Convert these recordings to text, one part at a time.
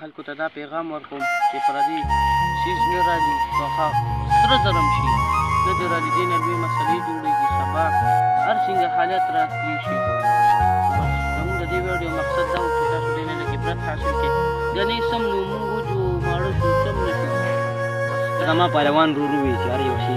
خلکو ته دا پیغام ورکوم چې پردی سیز نه راځي خوښه سره زرم شي نه د راځي دې نه لوی مسلې جوړېږي سبا هر څنګه حالت راتلی شي زموږ د دې ویډیو مقصد دا و چې تاسو دې نه لږ عبرت حاصل کړئ ګنې سم نو موږ وجو ماړه شو سم نه شو زما پهلوان ورور وویل چې هر یو شي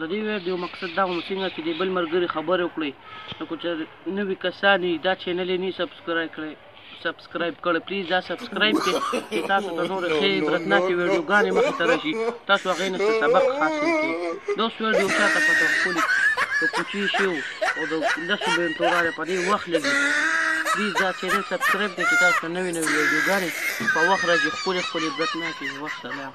د دې ویډیو مقصد دا هم څنګه چې د بل مرګري خبرې وکړي نو که چېرې نوي کسان یې دا چینل یې نه سبسکرایب کړی سبسکرایب کړی پلیز دا سبسکرایب کړئ چې تاسو ته نورې ښې عبرتناکې ویډیوګانې مخې ته راشي تاسو هغې نه څه سبق حاصل کړئ دا اوس ویډیو چا ته پته ښکلې د کوچي شو او د لسو بنټو راله په دې وخت لګي پلیز دا چینل سبسکرایب کړئ چې تاسو ته نوې نوې ویډیوګانې په وخت راځي ښکلې ښکلې عبرتناکې وسلام